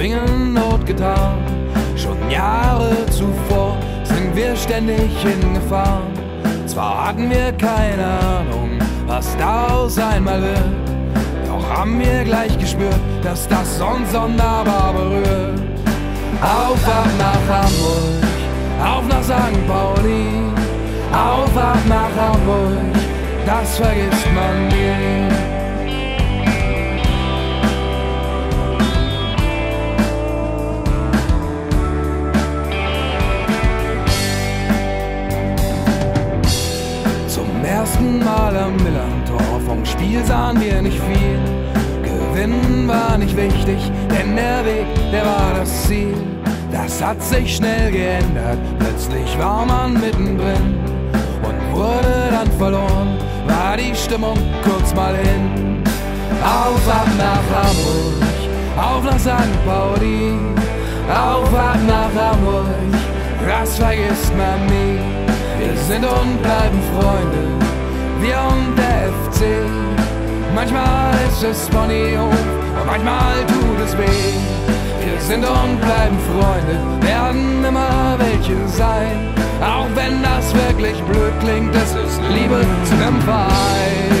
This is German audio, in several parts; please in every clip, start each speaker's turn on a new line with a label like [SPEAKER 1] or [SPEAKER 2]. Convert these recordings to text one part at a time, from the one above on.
[SPEAKER 1] zwingend Not getan. Schon Jahre zuvor sind wir ständig in Gefahr. Zwar hatten wir keine Ahnung, was daraus einmal wird, doch haben wir gleich gespürt, dass das uns sonderbar berührt. Auf ab nach Hamburg, auf nach St. Pauli, auf ab nach Hamburg, das vergisst man nie. Ersten Mal am Millantor vom Spiel sahen wir nicht viel. Gewinnen war nicht wichtig, denn der Weg, der war das Ziel. Das hat sich schnell geändert, plötzlich war man mittendrin und wurde dann verloren, war die Stimmung kurz mal hin. Auf ab nach Hamburg, auf nach St. Pauli, auf ab nach Hamburg, das vergisst man nie. Wir sind und bleiben Freunde, Manchmal ist es Ponyhof und manchmal tut es weh. Wir sind und bleiben Freunde, werden immer welche sein. Auch wenn das wirklich blöd klingt, es ist Liebe zu dem Verein.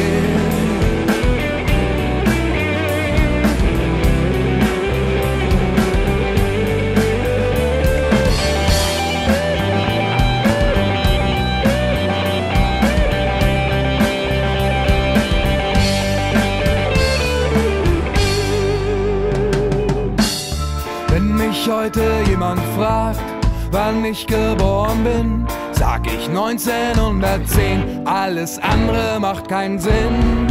[SPEAKER 1] Mich heute jemand fragt, wann ich geboren bin, sag ich 1910. Alles andere macht keinen Sinn.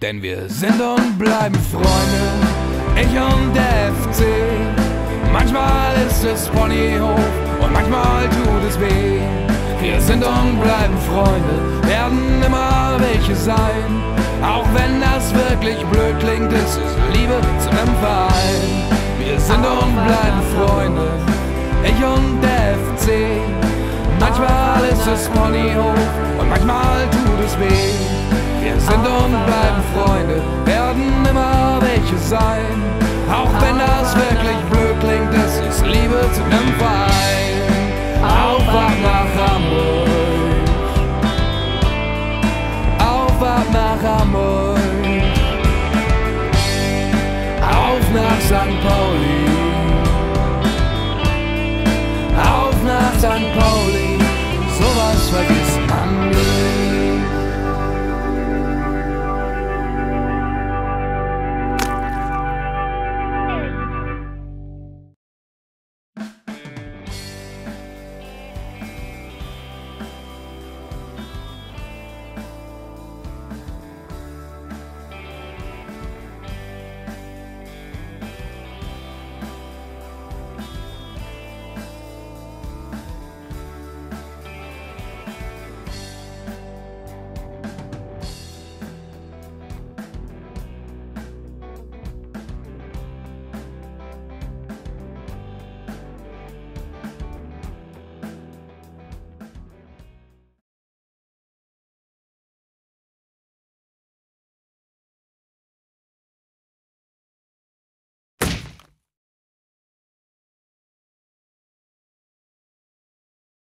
[SPEAKER 1] Denn wir sind und bleiben Freunde, ich und der FC. Manchmal ist es Ponyhof und manchmal tut es weh. Wir sind und bleiben Freunde, werden immer welche sein. Auch wenn das wirklich blöd klingt, es ist Liebe bleiben Freunde, ich und der FC. Manchmal ist es Ponyhof und manchmal tut es weh. Wir sind und bleiben Freunde, werden immer welche sein. Auch wenn das wirklich blöd klingt, es ist Liebe zu einem Verein. Auf ab nach Hamburg. Auf ab nach Hamburg. Auf nach St. Pauli. St. Pauli. Sowas vergisst